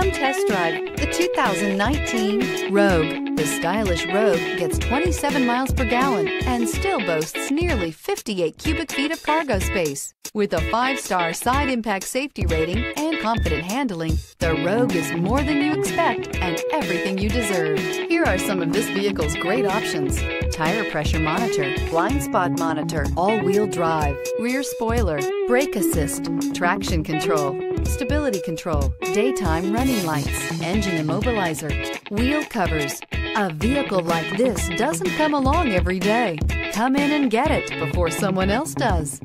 Come test drive the 2019 Rogue. The stylish Rogue gets 27 miles per gallon and still boasts nearly 58 cubic feet of cargo space. With a five-star side impact safety rating and confident handling, the Rogue is more than you expect and everything you deserve. Here are some of this vehicle's great options. Tire pressure monitor, blind spot monitor, all-wheel drive, rear spoiler, brake assist, traction control, stability control, daytime running lights, engine immobilizer, wheel covers. A vehicle like this doesn't come along every day. Come in and get it before someone else does.